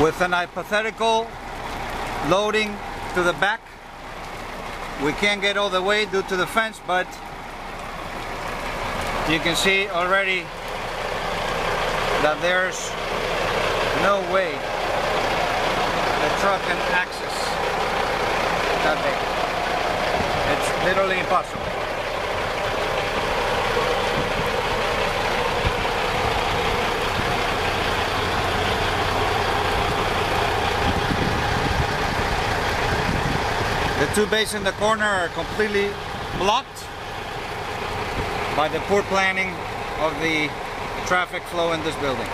with an hypothetical loading to the back. We can't get all the way due to the fence, but you can see already that there's no way the truck can access that bay. It's literally impossible. The two bays in the corner are completely blocked by the poor planning of the traffic flow in this building.